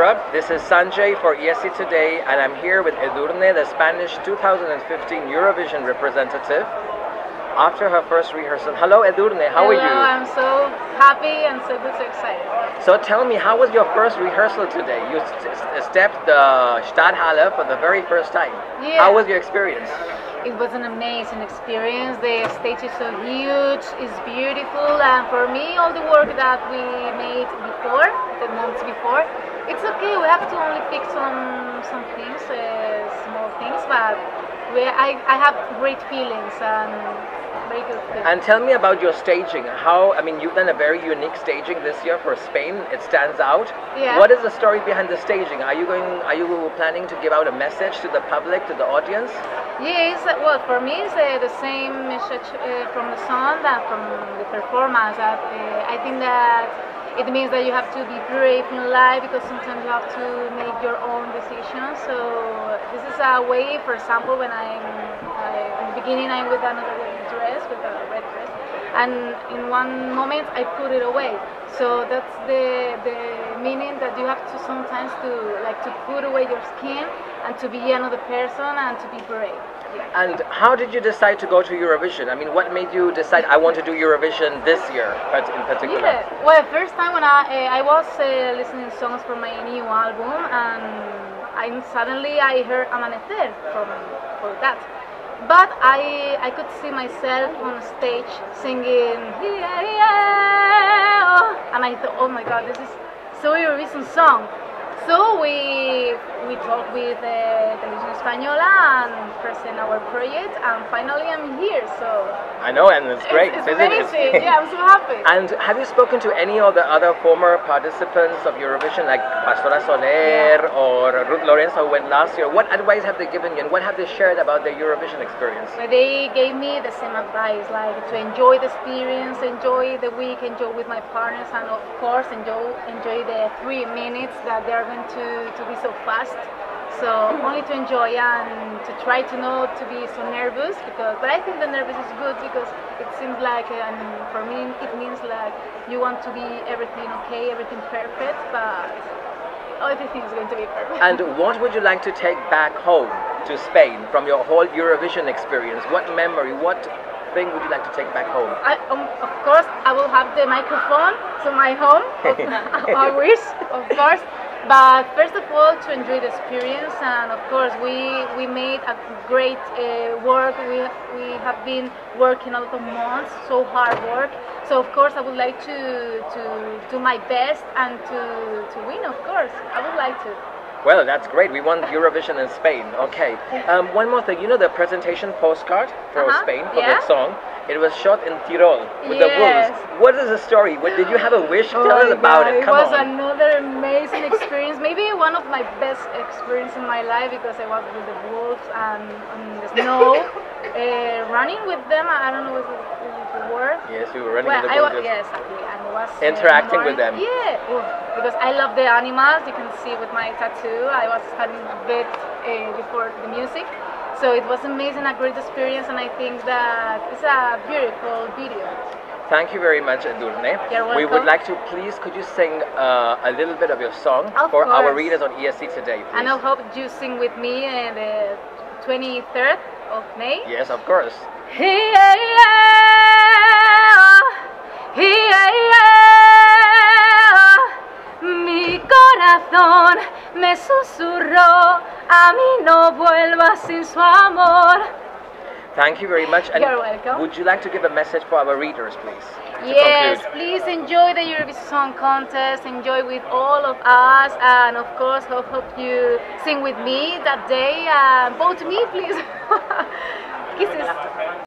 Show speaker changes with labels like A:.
A: Europe. This is Sanjay for ESC Today, and I'm here with Edurne, the Spanish 2015 Eurovision representative. After her first rehearsal, hello Edurne, how
B: Hello,
A: are you?
B: I'm so happy and so good, so excited.
A: So tell me, how was your first rehearsal today? You st- st- stepped the Stadthalle for the very first time.
B: Yeah.
A: How was your experience?
B: It was an amazing experience. The stage is so huge, it's beautiful, and for me, all the work that we made before, the months before, it's okay. We have to only fix some some things, uh, small things, but we, I, I have great feelings and very good. feelings.
A: And tell me about your staging. How, I mean, you've done a very unique staging this year for Spain. It stands out.
B: Yeah.
A: What is the story behind the staging? Are you going, are you planning to give out a message to the public, to the audience?
B: Yes, well, for me, it's uh, the same message uh, from the song that from the performance. That uh, I think that it means that you have to be brave in life because sometimes you have to make your own decisions. So this is a way, for example, when I'm in the beginning, I'm with another dress, with a red dress, and in one moment I put it away. So that's the the meaning that you have to sometimes to like to put away your skin and to be another person and to be brave.
A: And how did you decide to go to Eurovision? I mean, what made you decide I want to do Eurovision this year, but in particular?
B: Yeah. Well, first time when I uh, I was uh, listening songs from my new album, and I suddenly I heard Amanecer from for that. But I I could see myself on stage singing yeah, yeah, oh," and I thought, oh my God, this is so Eurovision song. So we we talked with uh, Televisión Española and present our project, and finally I'm here. So
A: I know, and it's great.
B: it's, it's
A: it?
B: amazing. yeah, I'm so happy.
A: And have you spoken to any of the other former participants of Eurovision, like Pastora Soler or Ruth Lorenzo, who went last year? What advice have they given you, and what have they shared about their Eurovision experience?
B: But they gave me the same advice, like to enjoy the experience, enjoy the week, enjoy with my partners, and of course enjoy enjoy the three minutes that they are to, to be so fast. So only to enjoy and to try to not to be so nervous because. But I think the nervous is good because it seems like, and for me it means like you want to be everything okay, everything perfect, but everything is going to be perfect.
A: And what would you like to take back home to Spain from your whole Eurovision experience? What memory, what thing would you like to take back home?
B: I, um, of course, I will have the microphone to my home. I wish, of course. But first of all, to enjoy the experience, and of course, we we made a great uh, work. We we have been working a lot of months, so hard work. So of course, I would like to to do my best and to to win. Of course, I would like to.
A: Well, that's great. We won Eurovision in Spain. Okay. Um, one more thing. You know the presentation postcard for
B: Uh-huh.
A: Spain for
B: Yeah.
A: that song? It was shot in Tirol with the
B: Yes.
A: wolves. What is the story? What, did you have a wish?
B: Oh
A: Tell us about
B: God,
A: it. Come it
B: was
A: on.
B: another amazing experience. Maybe one of my best experiences in my life because I was with the wolves and on the snow, uh, running with them. I don't know what is the word.
A: Yes, we were running
B: Well,
A: with the wolves.
B: exactly, and was
A: Interacting with them.
B: Yeah, oof, because I love the animals. You can see with my tattoo. I was standing a bit uh, before the music. So it was amazing, a great experience, and I think that it's a beautiful video.
A: Thank you very much, Edurne. We would like to please, could you sing uh, a little bit of your song
B: Of
A: for our readers on ESC today, please?
B: And I hope you sing with me on the 23rd of May.
A: Yes, of course.
B: Yeah, me susurró, a mí no vuelvas sin su amor.
A: Thank you very much. And
B: You're welcome.
A: Would you like to give a message for our readers, please?
B: Yes,
A: conclude?
B: please enjoy the Eurovision Song Contest, enjoy with all of us, and of course, hope, hope you sing with me that day. And vote me, please. Kisses.